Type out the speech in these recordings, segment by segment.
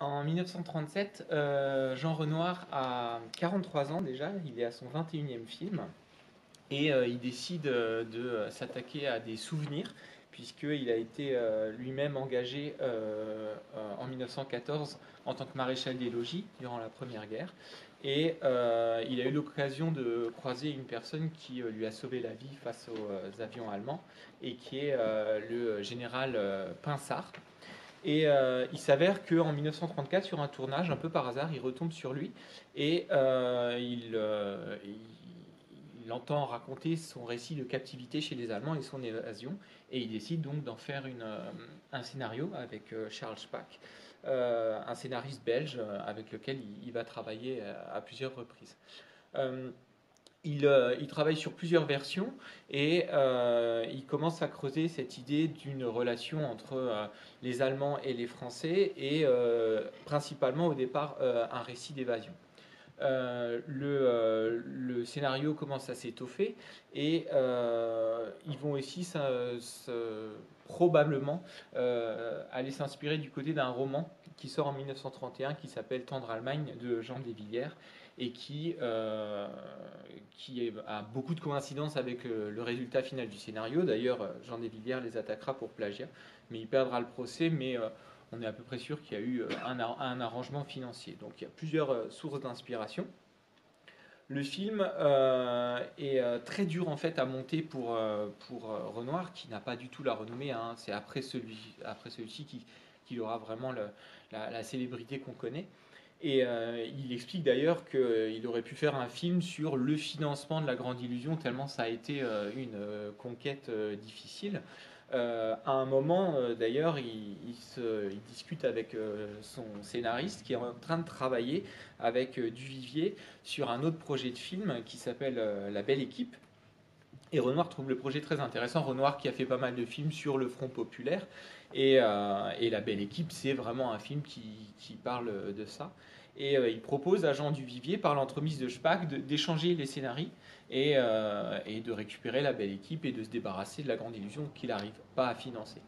En 1937, euh, Jean Renoir a 43 ans déjà, il est à son 21e film, et euh, il décide euh, de s'attaquer à des souvenirs, puisqu'il a été lui-même engagé en 1914 en tant que maréchal des logis durant la Première Guerre. Et il a eu l'occasion de croiser une personne qui lui a sauvé la vie face aux avions allemands, et qui est le général Pinsard. Et euh, il s'avère qu'en 1934, sur un tournage, un peu par hasard, il retombe sur lui et euh, euh, il, entend raconter son récit de captivité chez les Allemands et son évasion. Et il décide donc d'en faire un scénario avec Charles Spack, un scénariste belge avec lequel il va travailler à, plusieurs reprises. Euh, il, travaille sur plusieurs versions et euh, il commence à creuser cette idée d'une relation entre euh, les Allemands et les Français et principalement au départ un récit d'évasion. Le, scénario commence à s'étoffer et ils vont aussi probablement aller s'inspirer du côté d'un roman qui sort en 1931 qui s'appelle Tendre Allemagne de Jean Desvillières et qui, euh, qui a beaucoup de coïncidences avec euh, le, résultat final du scénario. D'ailleurs, euh, Jean Desvillières les attaquera pour plagiat, mais il perdra le procès, mais on est à peu près sûr qu'il y a eu un, arrangement financier. Donc il y a plusieurs sources d'inspiration. Le film est très dur en fait à monter pour, Renoir, qui n'a pas du tout la renommée. Hein. C'est après celui-ci après aura vraiment la, célébrité qu'on connaît. Et euh, il explique d'ailleurs qu'il aurait pu faire un film sur le financement de la grande illusion, tellement ça a été euh, une euh, conquête difficile. à un moment, d'ailleurs, il, il, discute avec son scénariste qui est en train de travailler avec Duvivier sur un autre projet de film qui s'appelle La Belle Équipe. Et Renoir trouve le projet très intéressant. Renoir qui a fait pas mal de films sur le Front populaire. Et, et La Belle Équipe, c'est vraiment un film qui, parle de ça. Et euh, il propose à Jean Duvivier, par l'entremise de Spack, d'échanger les scénarios et, euh, et, de récupérer la belle équipe et de se débarrasser de la grande illusion qu'il n'arrive pas à financer.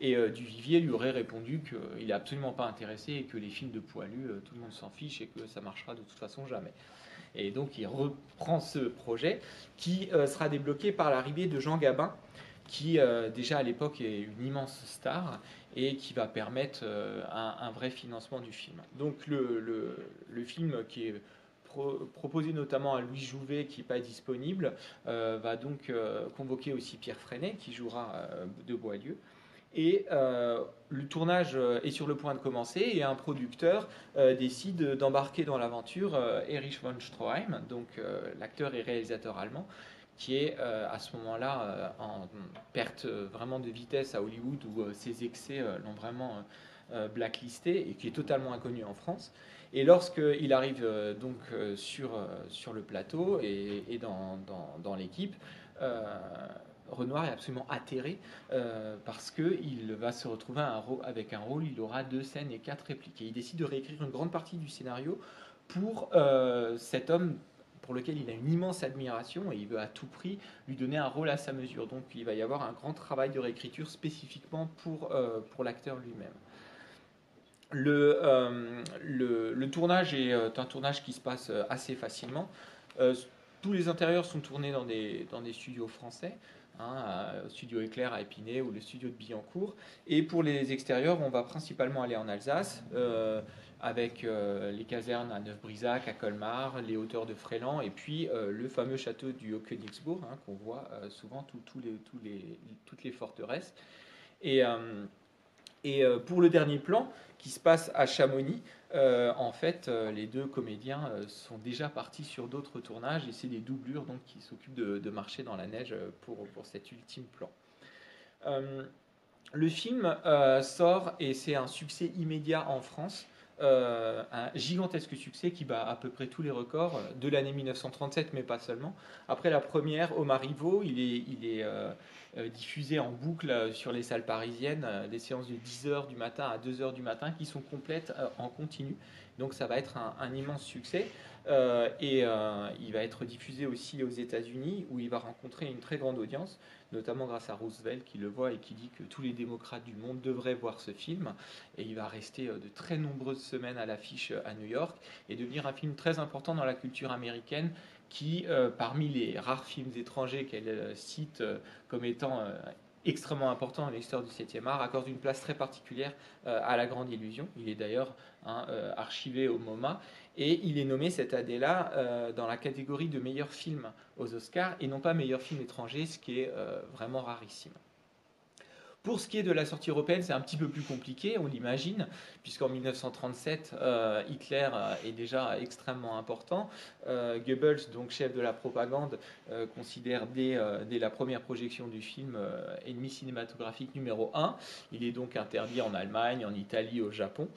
Et euh, Duvivier lui aurait répondu qu'il n'est absolument pas intéressé et que les films de poilu, tout le monde s'en fiche et que ça marchera de toute façon jamais. Et donc il reprend ce projet qui sera débloqué par l'arrivée de Jean Gabin, qui euh, déjà à l'époque est une immense star et qui va permettre euh, un, vrai financement du film. Donc le, film qui est proposé notamment à Louis Jouvet qui n'est pas disponible euh, va donc convoquer aussi Pierre Freinet qui jouera de Boileau. Et le tournage est sur le point de commencer et un producteur décide d'embarquer dans l'aventure Erich von Stroheim, donc l'acteur et réalisateur allemand, qui est euh, à ce moment-là euh, en perte euh, vraiment de vitesse à Hollywood où ses excès l'ont vraiment blacklisté et qui est totalement inconnu en France. Et lorsqu'il arrive donc sur, sur le plateau et, dans, dans, l'équipe, Renoir est absolument atterré parce qu'il va se retrouver avec un rôle, il aura deux scènes et quatre répliques. Et il décide de réécrire une grande partie du scénario pour cet homme pour lequel il a une immense admiration et il veut à tout prix lui donner un rôle à sa mesure. Donc il va y avoir un grand travail de réécriture spécifiquement pour, euh, pour l'acteur lui-même. Le, euh, le, tournage est euh, un tournage qui se passe assez facilement. tous les intérieurs sont tournés dans des, dans des studios français. Hein, studio Éclair à Épinay ou le studio de Billancourt. Et pour les extérieurs, on va principalement aller en Alsace avec euh, les casernes à Neuf-Brisac, à Colmar, les hauteurs de Fréland, et puis euh, le fameux château du Haut-Königsbourg, hein, qu'on voit euh, souvent tout, les, les, toutes les forteresses. Et, et pour le dernier plan, qui se passe à Chamonix, en fait, les deux comédiens sont déjà partis sur d'autres tournages, et c'est des doublures donc, qui s'occupent de, de, marcher dans la neige pour, pour cet ultime plan. le film sort et c'est un succès immédiat en France. Euh, un gigantesque succès qui bat à peu près tous les records de l'année 1937, mais pas seulement. Après la première, Omar Ivo, il est, il est, euh, diffusées en boucle sur les salles parisiennes, des séances de 10h du matin à 2h du matin qui sont complètes en continu. Donc ça va être un, immense succès. et il va être diffusé aussi aux États-Unis où il va rencontrer une très grande audience notamment grâce à Roosevelt qui le voit et qui dit que tous les démocrates du monde devraient voir ce film. Et il va rester euh, de très nombreuses semaines à l'affiche euh, à New York et devenir un film très important dans la culture américaine qui, euh, parmi les rares films étrangers qu'elle cite comme étant extrêmement important dans l'histoire du 7e art, accorde une place très particulière à La Grande Illusion. Il est d'ailleurs hein, archivé au MoMA. Et il est nommé cette année-là euh, dans la catégorie de meilleur film aux Oscars et non pas meilleur film étranger, ce qui est euh, vraiment rarissime. Pour ce qui est de la sortie européenne, c'est un petit peu plus compliqué, on l'imagine, puisqu'en 1937, euh, Hitler est déjà extrêmement important. Goebbels, donc chef de la propagande, considère dès, dès, la première projection du film ennemi cinématographique numéro 1. Il est donc interdit en Allemagne, en Italie, au Japon.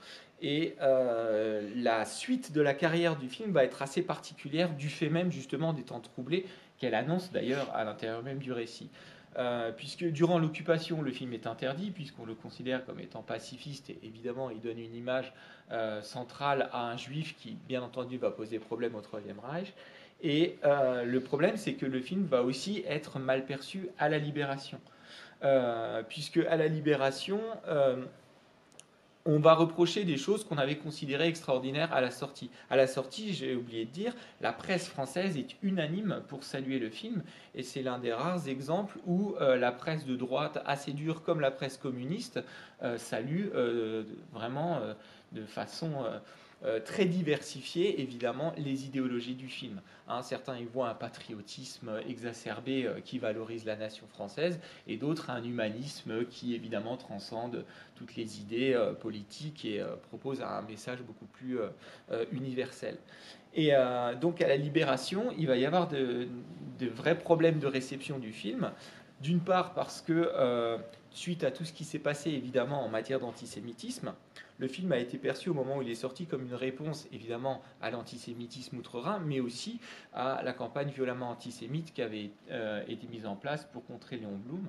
Et euh, la suite de la carrière du film va être assez particulière du fait même justement des temps troublés qu'elle annonce d'ailleurs à l'intérieur même du récit. Euh, puisque durant l'occupation, le film est interdit, puisqu'on le considère comme étant pacifiste, et évidemment, il donne une image euh, centrale à un juif qui, bien entendu, va poser problème au Troisième Reich. Et le problème, c'est que le film va aussi être mal perçu à la libération. puisque à la libération, on va reprocher des choses qu'on avait considérées extraordinaires à la sortie. À la sortie, j'ai oublié de dire, la presse française est unanime pour saluer le film, et c'est l'un des rares exemples où euh, la presse de droite, assez dure comme la presse communiste, euh, salue euh, vraiment de façon euh, très diversifié, évidemment, les idéologies du film. Hein, certains y voient un patriotisme exacerbé euh, qui valorise la nation française, et d'autres un humanisme qui, évidemment, transcende toutes les idées euh, politiques et propose un message beaucoup plus universel. Et donc, à la libération, il va y avoir de, de vrais problèmes de réception du film. D'une part parce que, suite à tout ce qui s'est passé évidemment en matière d'antisémitisme, le film a été perçu au moment où il est sorti comme une réponse évidemment à l'antisémitisme outre-Rhin, mais aussi à la campagne violemment antisémite qui avait euh, été mise en place pour contrer Léon Blum.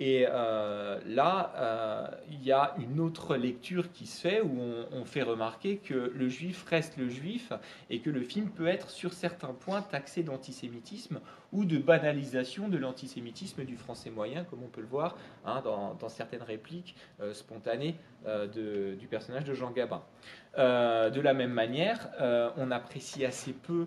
Et euh, là, euh, il y a une autre lecture qui se fait où on, fait remarquer que le juif reste le juif et que le film peut être sur certains points taxé d'antisémitisme ou de banalisation de l'antisémitisme du français moyen, comme on peut le voir hein, dans, certaines répliques euh, spontanées du personnage de Jean Gabin. de la même manière, on apprécie assez peu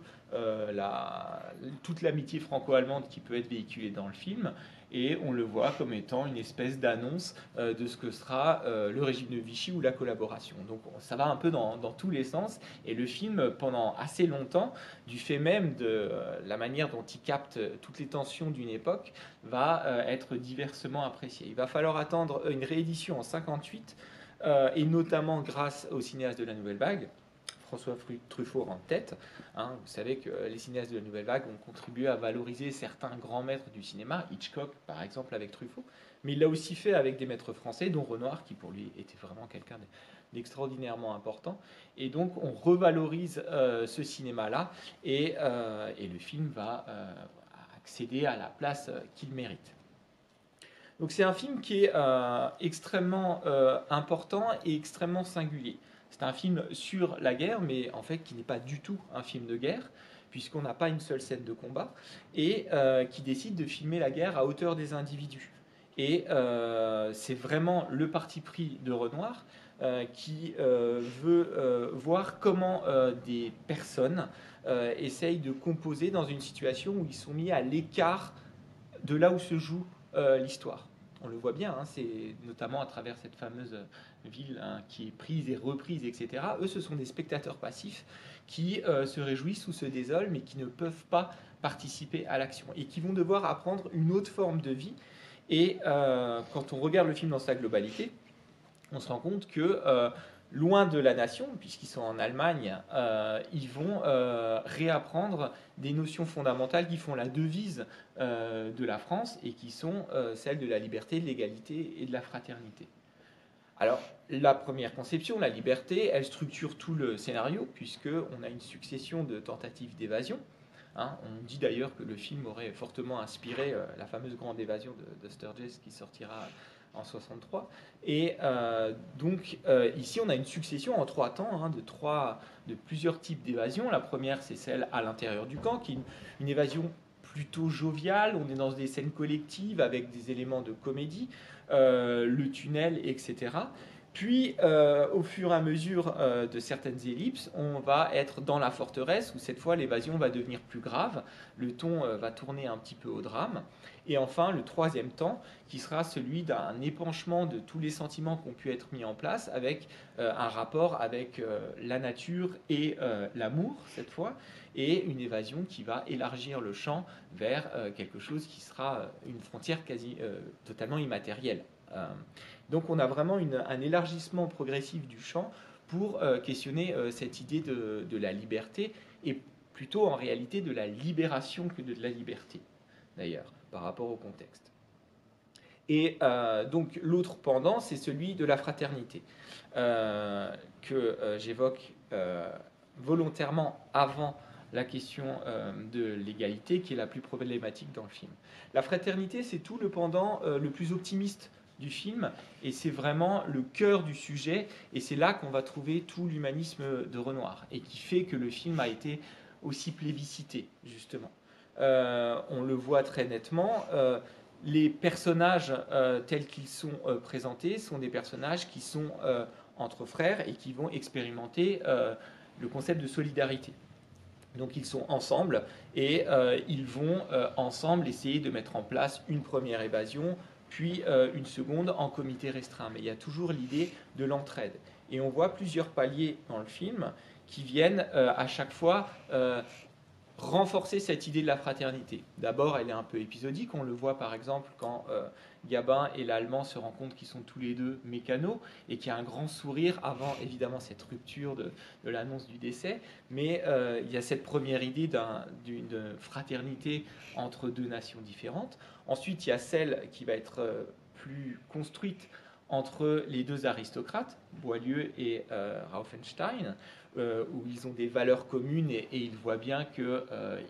toute l'amitié franco-allemande qui peut être véhiculée dans le film et on le voit comme étant une espèce d'annonce euh, de ce que sera euh, le régime de Vichy ou la collaboration. Donc ça va un peu dans, tous les sens, et le film, pendant assez longtemps, du fait même de euh, la manière dont il capte toutes les tensions d'une époque, va être diversement apprécié. Il va falloir attendre une réédition en 58, et notamment grâce au cinéaste de la Nouvelle Vague, François Truffaut en tête. Hein. vous savez que les cinéastes de la Nouvelle Vague ont contribué à valoriser certains grands maîtres du cinéma, Hitchcock par exemple avec Truffaut, mais il l'a aussi fait avec des maîtres français, dont Renoir, qui pour lui était vraiment quelqu'un d'extraordinairement important. Et donc on revalorise euh, ce cinéma-là et, euh, et, le film va euh, accéder à la place qu'il mérite. Donc c'est un film qui est extrêmement important et extrêmement singulier. C'est un film sur la guerre, mais en fait qui n'est pas du tout un film de guerre, puisqu'on n'a pas une seule scène de combat, et euh, qui décide de filmer la guerre à hauteur des individus. Et euh, c'est vraiment le parti pris de Renoir euh, qui veut voir comment des personnes essayent de composer dans une situation où ils sont mis à l'écart de là où se joue l'histoire. On le voit bien, hein, c'est notamment à travers cette fameuse ville hein, qui est prise et reprise, etc. Eux, ce sont des spectateurs passifs qui euh, se réjouissent ou se désolent, mais qui ne peuvent pas participer à l'action et qui vont devoir apprendre une autre forme de vie. Et euh, quand on regarde le film dans sa globalité, on se rend compte que euh, loin de la nation, puisqu'ils sont en Allemagne, ils vont réapprendre des notions fondamentales qui font la devise de la France et qui sont celles de la liberté, de l'égalité et de la fraternité. Alors, la première conception, la liberté, elle structure tout le scénario, puisqu'on a une succession de tentatives d'évasion. Hein. On dit d'ailleurs que le film aurait fortement inspiré la fameuse grande évasion de, de Sturges qui sortira en 63. Et euh, donc euh, ici, on a une succession en trois temps hein, de, trois, de plusieurs types d'évasion. La première, c'est celle à l'intérieur du camp, qui est une, évasion plutôt joviale. On est dans des scènes collectives avec des éléments de comédie, euh, le tunnel, etc. Puis, au fur et à mesure de certaines ellipses, on va être dans la forteresse où cette fois l'évasion va devenir plus grave, le ton va tourner un petit peu au drame. Et enfin, le troisième temps, qui sera celui d'un épanchement de tous les sentiments qui ont pu être mis en place, avec euh, un rapport avec euh, la nature et euh, l'amour, cette fois, et une évasion qui va élargir le champ vers quelque chose qui sera une frontière quasi totalement immatérielle. donc on a vraiment un élargissement progressif du champ pour questionner cette idée de, de la liberté, et plutôt en réalité de la libération que de la liberté, d'ailleurs par rapport au contexte. Et euh, donc l'autre pendant, c'est celui de la fraternité, euh, que euh, j'évoque volontairement avant la question de l'égalité, qui est la plus problématique dans le film. La fraternité, c'est tout le pendant le plus optimiste du film, et c'est vraiment le cœur du sujet, et c'est là qu'on va trouver tout l'humanisme de Renoir, et qui fait que le film a été aussi plébiscité, justement. Euh, on le voit très nettement. Euh, les personnages euh, tels qu'ils sont présentés sont des personnages qui sont entre frères et qui vont expérimenter le concept de solidarité. Donc ils sont ensemble et ils vont ensemble essayer de mettre en place une première évasion, puis une seconde en comité restreint. Mais il y a toujours l'idée de l'entraide. Et on voit plusieurs paliers dans le film qui viennent à chaque fois renforcer cette idée de la fraternité. D'abord, elle est un peu épisodique. On le voit par exemple quand euh, Gabin et l'Allemand se rendent compte qu'ils sont tous les deux mécanos et qu'il y a un grand sourire avant évidemment cette rupture de, l'annonce du décès. Mais euh, il y a cette première idée d'une fraternité entre deux nations différentes. Ensuite, il y a celle qui va être euh, plus construite entre les deux aristocrates, Boileau et Raufenstein, euh, où ils ont des valeurs communes et, ils voient bien qu'ils euh,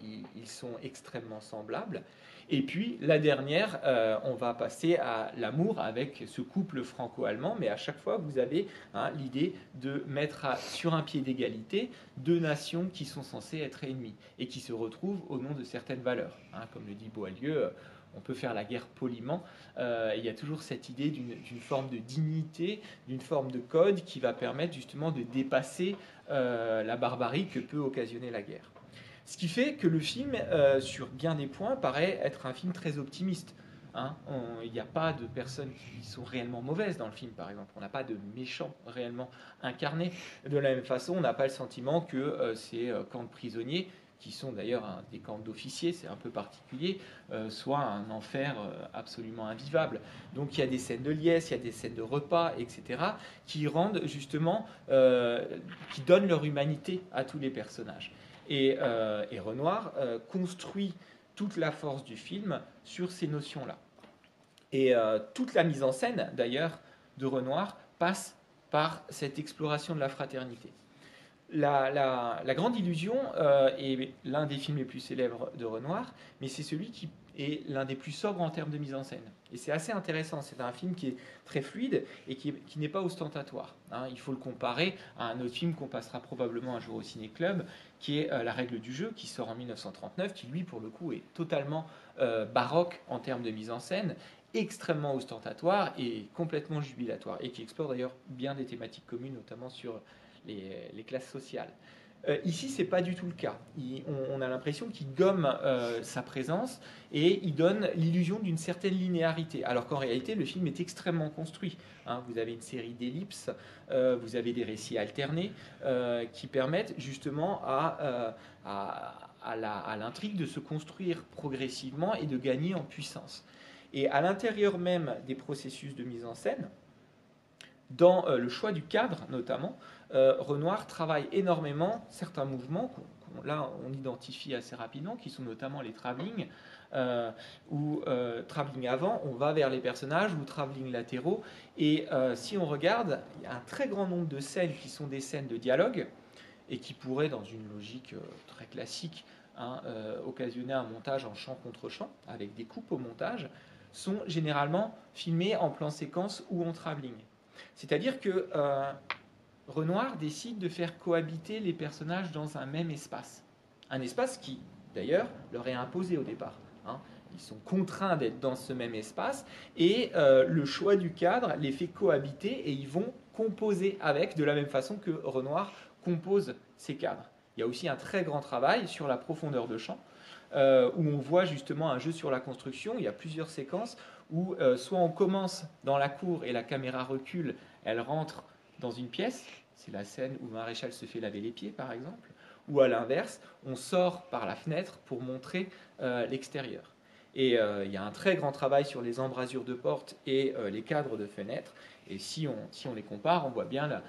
sont extrêmement semblables. Et puis la dernière, euh, on va passer à l'amour avec ce couple franco-allemand, mais à chaque fois, vous avez hein, l'idée de mettre sur un pied d'égalité deux nations qui sont censées être ennemies et qui se retrouvent au nom de certaines valeurs. Hein, comme le dit Boileau, on peut faire la guerre poliment. Euh, il y a toujours cette idée d'une forme de dignité, d'une forme de code qui va permettre justement de dépasser euh, la barbarie que peut occasionner la guerre. Ce qui fait que le film, euh, sur bien des points, paraît être un film très optimiste. Hein. il n'y a pas de personnes qui sont réellement mauvaises dans le film, par exemple. On n'a pas de méchants réellement incarnés. De la même façon, on n'a pas le sentiment que ces camps de prisonniers qui sont d'ailleurs des camps d'officiers, c'est un peu particulier, euh, soit un enfer euh, absolument invivable. Donc il y a des scènes de liesse, il y a des scènes de repas, etc., qui rendent justement, euh, qui donnent leur humanité à tous les personnages. Et, et Renoir construit toute la force du film sur ces notions-là. Et toute la mise en scène, d'ailleurs, de Renoir passe par cette exploration de la fraternité. La, grande illusion euh, est l'un des films les plus célèbres de Renoir, mais c'est celui qui est l'un des plus sobres en termes de mise en scène. Et c'est assez intéressant, c'est un film qui est très fluide et qui, n'est pas ostentatoire. Hein. Il faut le comparer à un autre film qu'on passera probablement un jour au ciné-club, qui est euh, La règle du jeu, qui sort en 1939, qui lui, pour le coup, est totalement euh, baroque en termes de mise en scène, extrêmement ostentatoire et complètement jubilatoire, et qui explore d'ailleurs bien des thématiques communes, notamment sur les, classes sociales. Euh, ici, c'est pas du tout le cas. on, a l'impression qu'il gomme euh, sa présence et il donne l'illusion d'une certaine linéarité, alors qu'en réalité, le film est extrêmement construit. Hein. vous avez une série d'ellipses, euh, vous avez des récits alternés qui permettent justement à l'intrigue de se construire progressivement et de gagner en puissance. Et à l'intérieur même des processus de mise en scène, dans le choix du cadre notamment, euh, Renoir travaille énormément certains mouvements là on identifie assez rapidement, qui sont notamment les travelling, euh, ou euh, travelling avant, on va vers les personnages, ou travelling latéraux. Et si on regarde, il y a un très grand nombre de scènes qui sont des scènes de dialogue, et qui pourraient, dans une logique très classique, hein, occasionner un montage en champ contre champ, avec des coupes au montage, sont généralement filmés en plan séquence ou en travelling. C'est-à-dire que Renoir décide de faire cohabiter les personnages dans un même espace. Un espace qui, d'ailleurs, leur est imposé au départ. Hein. Ils sont contraints d'être dans ce même espace et euh, le choix du cadre les fait cohabiter et ils vont composer avec de la même façon que Renoir compose ces cadres. Il y a aussi un très grand travail sur la profondeur de champ euh, où on voit justement un jeu sur la construction. Il y a plusieurs séquences où euh, soit on commence dans la cour et la caméra recule, elle rentre dans une pièce, c'est la scène où Maréchal se fait laver les pieds par exemple, ou à l'inverse, on sort par la fenêtre pour montrer l'extérieur. Et euh, il y a un très grand travail sur les embrasures de portes et euh, les cadres de fenêtres. Et si on, les compare, on voit bien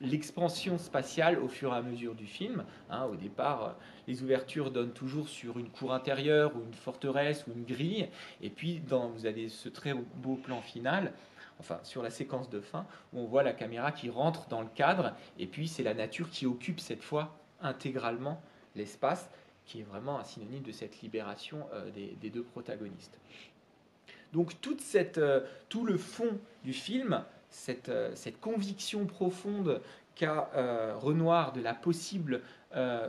l'expansion spatiale au fur et à mesure du film. Hein. au départ, euh, les ouvertures donnent toujours sur une cour intérieure ou une forteresse ou une grille. Et puis, dans, vous avez ce très beau plan final enfin sur la séquence de fin, où on voit la caméra qui rentre dans le cadre, et puis c'est la nature qui occupe cette fois intégralement l'espace qui est vraiment un synonyme de cette libération euh, des, deux protagonistes. Donc euh, tout le fond du film, cette, euh, conviction profonde qu'a Renoir de la possible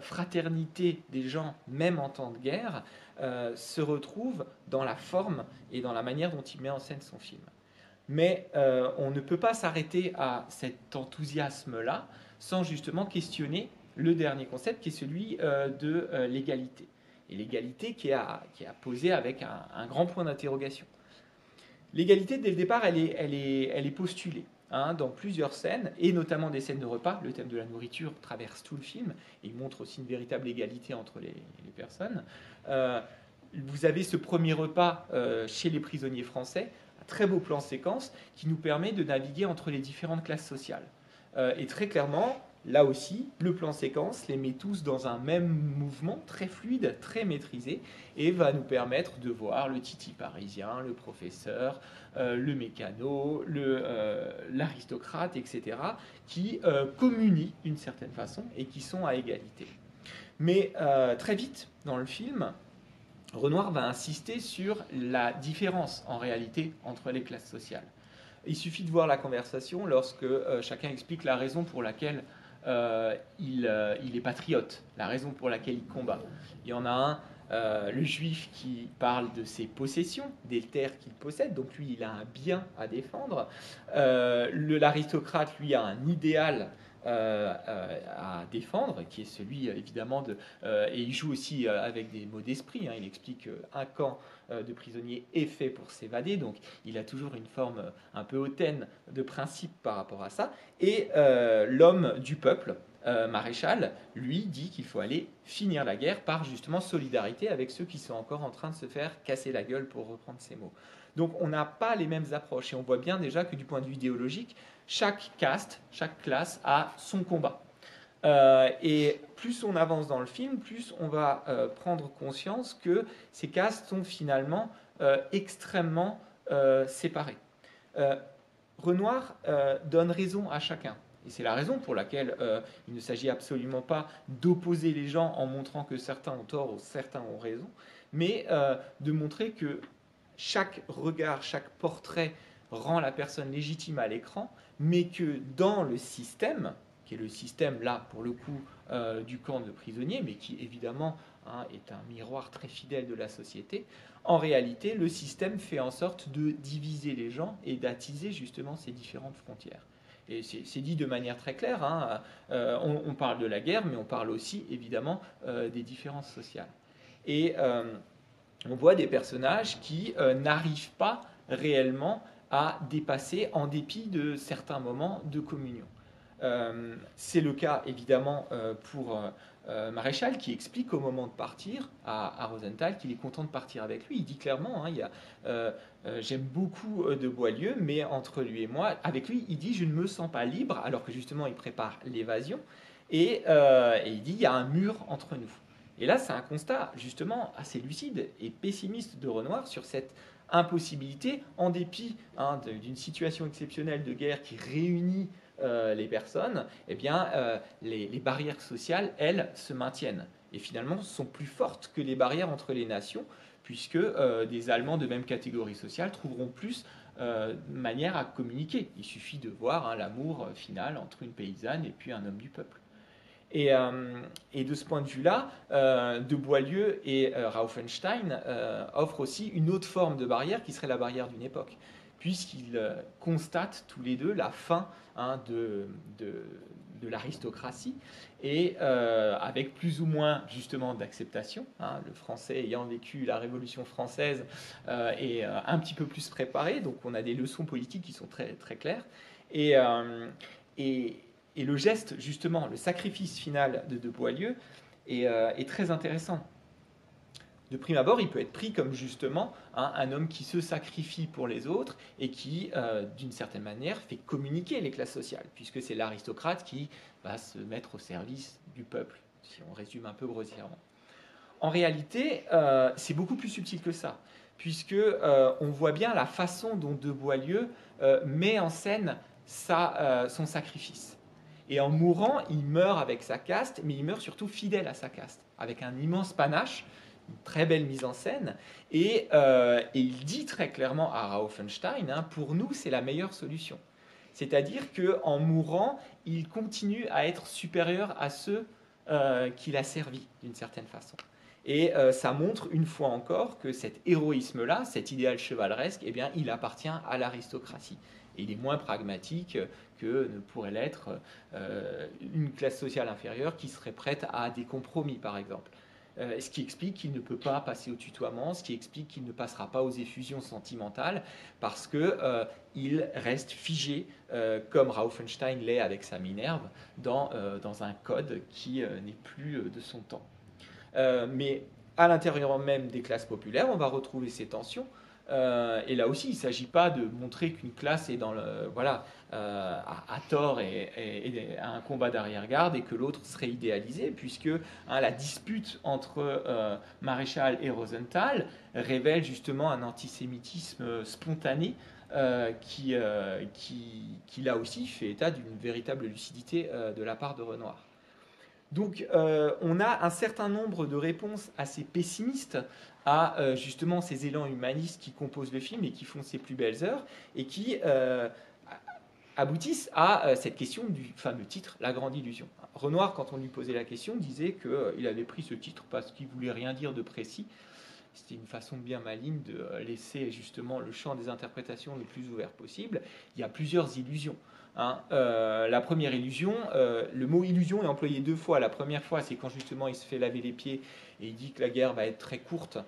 fraternité des gens, même en temps de guerre, se retrouve dans la forme et dans la manière dont il met en scène son film. Mais on ne peut pas s'arrêter à cet enthousiasme-là sans justement questionner le dernier concept qui est celui euh, de euh, l'égalité. Et l'égalité qui, qui a posé avec un, grand point d'interrogation. L'égalité, dès le départ, elle est, postulée hein, dans plusieurs scènes, et notamment des scènes de repas. Le thème de la nourriture traverse tout le film, et montre aussi une véritable égalité entre les, personnes. Euh, vous avez ce premier repas chez les prisonniers français, un très beau plan séquence qui nous permet de naviguer entre les différentes classes sociales. et très clairement, Là aussi, le plan séquence les met tous dans un même mouvement très fluide, très maîtrisé, et va nous permettre de voir le titi parisien, le professeur, euh, le mécano, euh, l'aristocrate, etc., qui euh, communient d'une certaine façon et qui sont à égalité. Mais très vite, dans le film, Renoir va insister sur la différence en réalité entre les classes sociales. Il suffit de voir la conversation lorsque chacun explique la raison pour laquelle euh, euh, il, est patriote, la raison pour laquelle il combat. Il y en a un, euh, le juif, qui parle de ses possessions, des terres qu'il possède, donc lui, il a un bien à défendre. L'aristocrate, lui, a un idéal à défendre, qui est celui évidemment de... et il joue aussi avec des mots d'esprit. Hein. il explique qu'un camp de prisonniers est fait pour s'évader, donc il a toujours une forme un peu hautaine de principe par rapport à ça. Et l'homme du peuple, Maréchal, lui, dit qu'il faut aller finir la guerre par justement solidarité avec ceux qui sont encore en train de se faire casser la gueule, pour reprendre ces mots. Donc on n'a pas les mêmes approches et on voit bien déjà que du point de vue idéologique, chaque caste, chaque classe a son combat. Euh, et plus on avance dans le film, plus on va euh, prendre conscience que ces castes sont finalement euh, extrêmement séparées. Renoir donne raison à chacun. Et c'est la raison pour laquelle il ne s'agit absolument pas d'opposer les gens en montrant que certains ont tort ou certains ont raison, mais de montrer que chaque regard, chaque portrait rend la personne légitime à l'écran, mais que dans le système, qui est le système là pour le coup euh, du camp de prisonniers, mais qui évidemment hein, est un miroir très fidèle de la société, en réalité le système fait en sorte de diviser les gens et d'attiser justement ces différentes frontières. Et c'est dit de manière très claire, hein, euh, on, parle de la guerre, mais on parle aussi évidemment euh, des différences sociales. Et on voit des personnages qui n'arrivent pas réellement à dépasser en dépit de certains moments de communion. Euh, c'est le cas évidemment euh, pour euh, Maréchal qui explique au moment de partir à, Rosenthal qu'il est content de partir avec lui. Il dit clairement, hein, j'aime beaucoup de Boileau, mais entre lui et moi, avec lui, il dit je ne me sens pas libre, alors que justement il prépare l'évasion, et, il dit il y a un mur entre nous. Et là, c'est un constat justement assez lucide et pessimiste de Renoir sur cette impossibilité, en dépit hein, d'une situation exceptionnelle de guerre qui réunit euh, les personnes, eh bien, euh, les, barrières sociales, elles, se maintiennent. et finalement sont plus fortes que les barrières entre les nations, puisque des Allemands de même catégorie sociale trouveront plus euh, manière à communiquer. Il suffit de voir hein, l'amour final entre une paysanne et puis un homme du peuple. Et, euh, de ce point de vue-là, euh, De Boileau et Raufenstein offrent aussi une autre forme de barrière qui serait la barrière d'une époque, puisqu'ils constatent tous les deux la fin hein, de, de l'aristocratie et euh, avec plus ou moins justement d'acceptation. Hein, le français ayant vécu la Révolution française euh, est euh, un petit peu plus préparé, donc on a des leçons politiques qui sont très, très claires. Et, et, et le geste, justement, le sacrifice final de De Boileau est très intéressant de prime abord, il peut être pris comme justement un homme qui se sacrifie pour les autres et qui, euh, d'une certaine manière, fait communiquer les classes sociales, puisque c'est l'aristocrate qui va se mettre au service du peuple, si on résume un peu grossièrement. En réalité, euh, c'est beaucoup plus subtil que ça, puisque euh, on voit bien la façon dont De Boileau met en scène son sacrifice. Et en mourant, il meurt avec sa caste, mais il meurt surtout fidèle à sa caste, avec un immense panache très belle mise en scène. Euh, et, il dit très clairement à Raufenstein, hein, pour nous, c'est la meilleure solution. C'est-à-dire qu'en mourant, il continue à être supérieur à ceux euh, qu'il a servis, d'une certaine façon. Et euh, ça montre une fois encore que cet héroïsme-là, cet idéal chevaleresque, eh bien, il appartient à l'aristocratie. Et il est moins pragmatique que ne pourrait l'être une classe sociale inférieure qui serait prête à des compromis, par exemple. Euh, ce qui explique qu'il ne peut pas passer au tutoiement, ce qui explique qu'il ne passera pas aux effusions sentimentales, parce qu'il euh, reste figé, euh, comme Raufenstein l'est avec sa Minerve, dans, dans un code qui n'est plus de son temps. mais à l'intérieur même des classes populaires, on va retrouver ces tensions. Et là aussi, il ne s'agit pas de montrer qu'une classe est voilà, euh, à, tort et, à un combat d'arrière-garde et que l'autre serait idéalisé, puisque hein, la dispute entre euh, Maréchal et Rosenthal révèle justement un antisémitisme spontané euh, qui, qui, qui, là aussi fait état d'une véritable lucidité de la part de Renoir. Donc on a un certain nombre de réponses assez pessimistes à justement ces élans humanistes qui composent le film et qui font ses plus belles heures et qui aboutissent à euh, cette question du fameux titre, La Grande Illusion. Renoir, quand on lui posait la question, disait qu'il euh, avait pris ce titre parce qu'il voulait rien dire de précis. C'était une façon bien maligne de euh, laisser justement le champ des interprétations le plus ouvert possible. Il y a plusieurs illusions. Hein. la première illusion, le mot illusion est employé deux fois. La première fois, c'est quand justement il se fait laver les pieds et il dit que la guerre va être très courte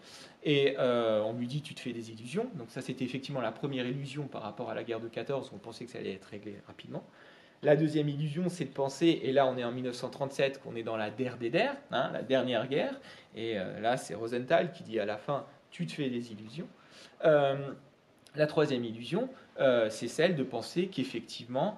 et euh, on lui dit tu te fais des illusions. Donc ça c'était effectivement la première illusion par rapport à la guerre de 14, on pensait que ça allait être réglé rapidement. La deuxième illusion, c'est de penser, et là on est en 1937, qu'on est dans la der des der, hein, la dernière guerre, et euh, là c'est Rosenthal qui dit à la fin tu te fais des illusions. Euh, la troisième illusion, c'est celle de penser qu'effectivement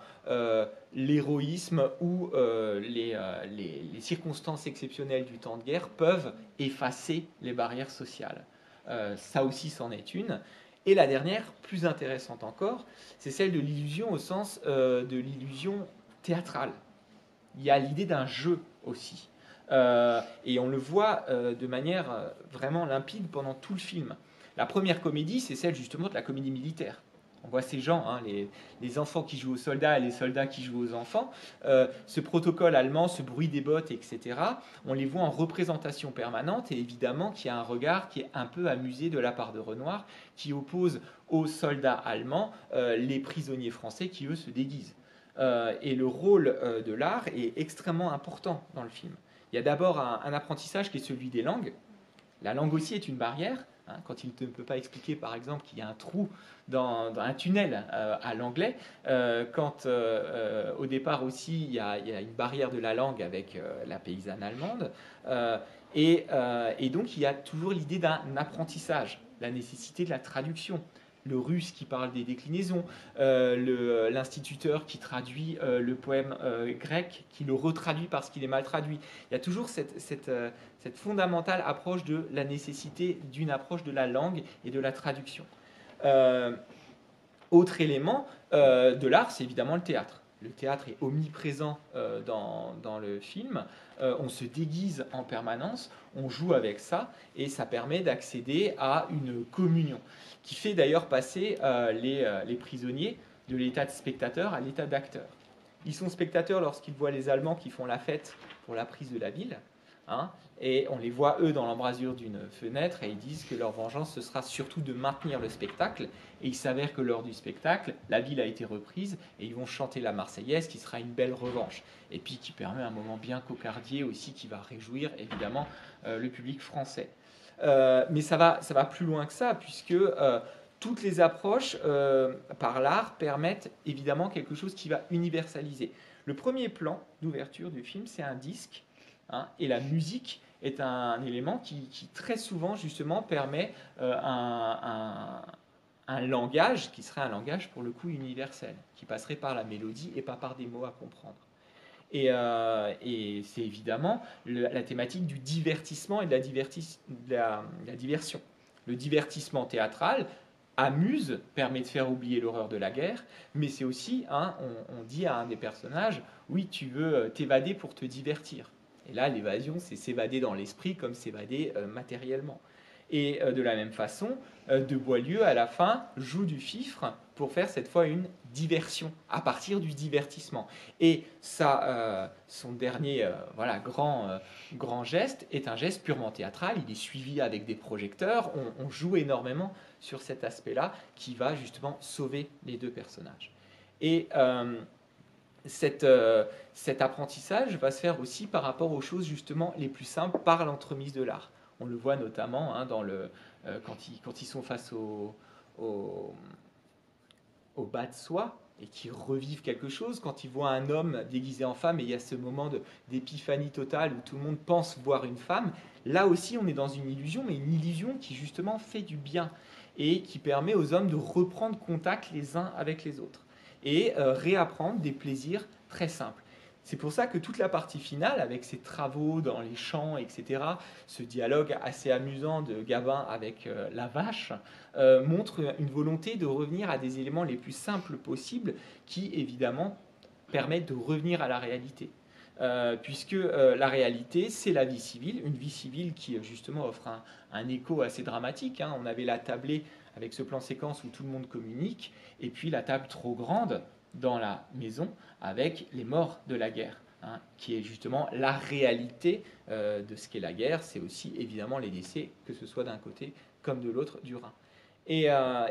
l'héroïsme ou les, les, circonstances exceptionnelles du temps de guerre peuvent effacer les barrières sociales. Euh, ça aussi c'en est une. Et la dernière, plus intéressante encore, c'est celle de l'illusion au sens euh, de l'illusion théâtrale. Il y a l'idée d'un jeu aussi. Euh, et on le voit de manière vraiment limpide pendant tout le film. La première comédie, c'est celle justement de la comédie militaire. On voit ces gens, hein, les, enfants qui jouent aux soldats et les soldats qui jouent aux enfants. Euh, ce protocole allemand, ce bruit des bottes, etc., on les voit en représentation permanente et évidemment qu'il y a un regard qui est un peu amusé de la part de Renoir, qui oppose aux soldats allemands euh, les prisonniers français qui, eux, se déguisent. Euh, et le rôle de l'art est extrêmement important dans le film. Il y a d'abord un apprentissage qui est celui des langues. La langue aussi est une barrière. Hein, quand il ne peut pas expliquer, par exemple, qu'il y a un trou dans, un tunnel euh, à l'anglais, euh, quand euh, au départ aussi il y, a, une barrière de la langue avec la paysanne allemande, et, donc il y a toujours l'idée d'un apprentissage, la nécessité de la traduction le russe qui parle des déclinaisons, l'instituteur qui traduit le poème grec, qui le retraduit parce qu'il est mal traduit. Il y a toujours cette, fondamentale approche de la nécessité d'une approche de la langue et de la traduction. Euh, autre élément euh, de l'art, c'est évidemment le théâtre. Le théâtre est omniprésent euh, dans, dans, le film. Euh, on se déguise en permanence, on joue avec ça, et ça permet d'accéder à une communion, qui fait d'ailleurs passer euh, les, les, prisonniers de l'état de spectateur à l'état d'acteur. Ils sont spectateurs lorsqu'ils voient les Allemands qui font la fête pour la prise de la ville, hein, et on les voit, eux, dans l'embrasure d'une fenêtre, et ils disent que leur vengeance, ce sera surtout de maintenir le spectacle. Et il s'avère que lors du spectacle, la ville a été reprise, et ils vont chanter la Marseillaise, qui sera une belle revanche. Et puis qui permet un moment bien cocardier aussi, qui va réjouir, évidemment, euh, le public français. Euh, mais ça va, ça va plus loin que ça, puisque euh, toutes les approches par l'art permettent évidemment quelque chose qui va universaliser. Le premier plan d'ouverture du film, c'est un disque, hein, et la musique est un élément qui, très souvent justement permet un, langage qui serait un langage pour le coup universel, qui passerait par la mélodie et pas par des mots à comprendre. Et, euh, c'est évidemment la thématique du divertissement et de la, diversion. Le divertissement théâtral amuse, permet de faire oublier l'horreur de la guerre, mais c'est aussi, on, dit à un des personnages, oui, tu veux euh, t'évader pour te divertir. Et là, l'évasion, c'est s'évader dans l'esprit comme s'évader euh, matériellement. Et euh, de la même façon, euh, De Boileau, à la fin, joue du fifre pour faire cette fois une diversion, à partir du divertissement. Et ça, son dernier voilà, grand, grand geste est un geste purement théâtral, il est suivi avec des projecteurs, on, on joue énormément sur cet aspect-là qui va justement sauver les deux personnages. Et euh, cet apprentissage va se faire aussi par rapport aux choses justement les plus simples par l'entremise de l'art. On le voit notamment hein, dans le, euh, quand, ils, sont face au, bas de soie et qui revivent quelque chose, quand ils voient un homme déguisé en femme et il y a ce moment d'épiphanie totale où tout le monde pense voir une femme, là aussi on est dans une illusion, mais une illusion qui justement fait du bien et qui permet aux hommes de reprendre contact les uns avec les autres et euh, réapprendre des plaisirs très simples. C'est pour ça que toute la partie finale, avec ses travaux dans les champs, etc., ce dialogue assez amusant de Gabin avec euh, la vache, euh, montre une volonté de revenir à des éléments les plus simples possibles qui, évidemment, permettent de revenir à la réalité. puisque la réalité, c'est la vie civile, une vie civile qui justement offre un, écho assez dramatique. Hein. On avait la tablée avec ce plan séquence où tout le monde communique, et puis la table trop grande dans la maison avec les morts de la guerre, hein, qui est justement la réalité euh, de ce qu'est la guerre. C'est aussi évidemment les décès, que ce soit d'un côté comme de l'autre du Rhin. Et, euh,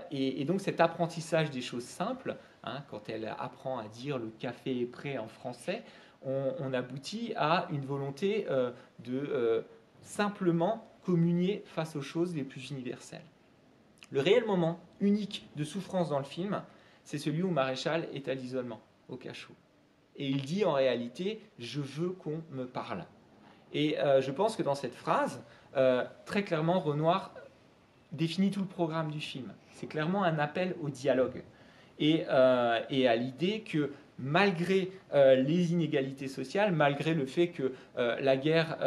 donc cet apprentissage des choses simples, hein, quand elle apprend à dire le café est prêt en français, on, aboutit à une volonté euh, de simplement communier face aux choses les plus universelles. Le réel moment unique de souffrance dans le film, c'est celui où Maréchal est à l'isolement, au cachot. Et il dit en réalité, je veux qu'on me parle. Et euh, je pense que dans cette phrase, euh, très clairement, Renoir définit tout le programme du film. C'est clairement un appel au dialogue et, euh, et à l'idée que malgré les inégalités sociales, malgré le fait que la guerre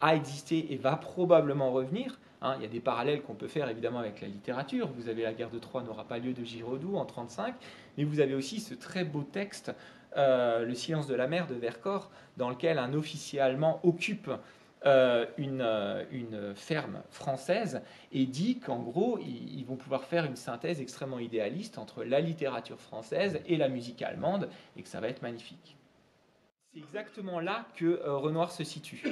a existé et va probablement revenir, Hein, il y a des parallèles qu'on peut faire évidemment avec la littérature. Vous avez La guerre de Troie n'aura pas lieu de Giraudoux en 1935, mais vous avez aussi ce très beau texte, euh, Le silence de la mer de Vercors, dans lequel un officier allemand occupe euh, euh, une, ferme française et dit qu'en gros, ils, vont pouvoir faire une synthèse extrêmement idéaliste entre la littérature française et la musique allemande et que ça va être magnifique. C'est exactement là que Renoir se situe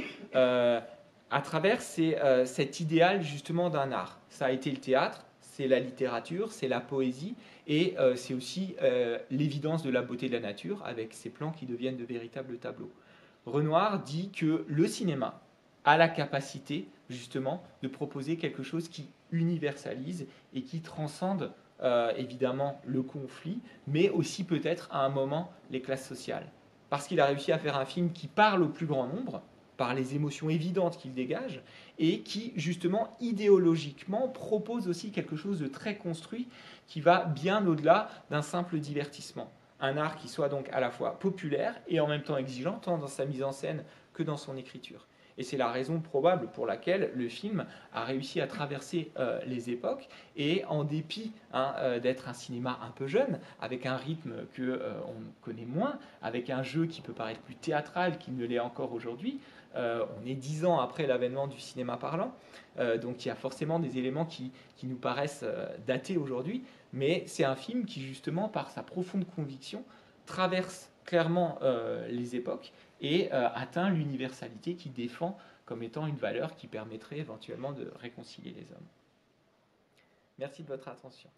à travers euh, cet idéal justement d'un art. Ça a été le théâtre, c'est la littérature, c'est la poésie, et euh, c'est aussi euh, l'évidence de la beauté de la nature avec ces plans qui deviennent de véritables tableaux. Renoir dit que le cinéma a la capacité justement de proposer quelque chose qui universalise et qui transcende évidemment le conflit, mais aussi peut-être à un moment les classes sociales. Parce qu'il a réussi à faire un film qui parle au plus grand nombre, par les émotions évidentes qu'il dégage, et qui, justement, idéologiquement, propose aussi quelque chose de très construit qui va bien au-delà d'un simple divertissement. Un art qui soit donc à la fois populaire et en même temps exigeant, tant dans sa mise en scène que dans son écriture. Et c'est la raison probable pour laquelle le film a réussi à traverser euh, les époques. Et en dépit hein, euh, d'être un cinéma un peu jeune, avec un rythme que euh, on connaît moins, avec un jeu qui peut paraître plus théâtral qu'il ne l'est encore aujourd'hui, on est dix ans après l'avènement du cinéma parlant, donc il y a forcément des éléments qui, qui nous paraissent datés aujourd'hui, mais c'est un film qui justement par sa profonde conviction traverse clairement les époques et euh, atteint l'universalité qui défend comme étant une valeur qui permettrait éventuellement de réconcilier les hommes. Merci de votre attention.